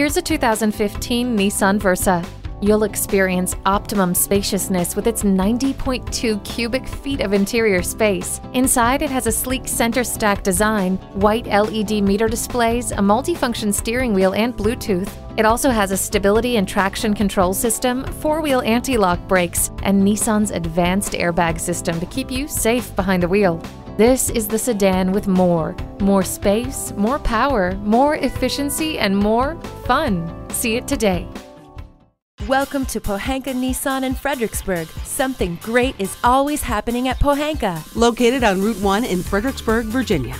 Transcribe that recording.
Here's a 2015 Nissan Versa. You'll experience optimum spaciousness with its 90.2 cubic feet of interior space. Inside, it has a sleek center stack design, white LED meter displays, a multifunction steering wheel, and Bluetooth. It also has a stability and traction control system, four wheel anti lock brakes, and Nissan's advanced airbag system to keep you safe behind the wheel. This is the sedan with more. More space, more power, more efficiency, and more fun. See it today. Welcome to Pohanka Nissan in Fredericksburg. Something great is always happening at Pohanka. Located on Route 1 in Fredericksburg, Virginia.